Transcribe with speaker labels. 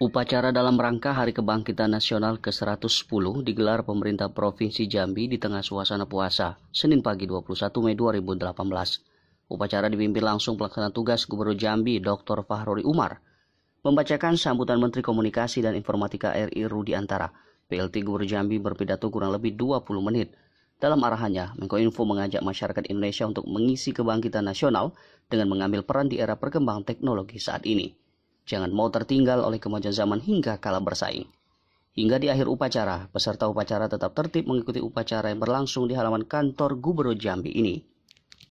Speaker 1: Upacara dalam rangka Hari Kebangkitan Nasional ke-110 digelar pemerintah Provinsi Jambi di tengah suasana puasa, Senin pagi 21 Mei 2018. Upacara dipimpin langsung pelaksana tugas Gubernur Jambi Dr. Fahrori Umar. Membacakan sambutan Menteri Komunikasi dan Informatika RI Rudi Antara, PLT Gubernur Jambi berpidato kurang lebih 20 menit. Dalam arahannya, Menko Info mengajak masyarakat Indonesia untuk mengisi kebangkitan nasional dengan mengambil peran di era perkembangan teknologi saat ini. Jangan mau tertinggal oleh kemajuan zaman hingga kalah bersaing. Hingga di akhir upacara, peserta upacara tetap tertib mengikuti upacara yang berlangsung di halaman kantor Gubernur Jambi ini.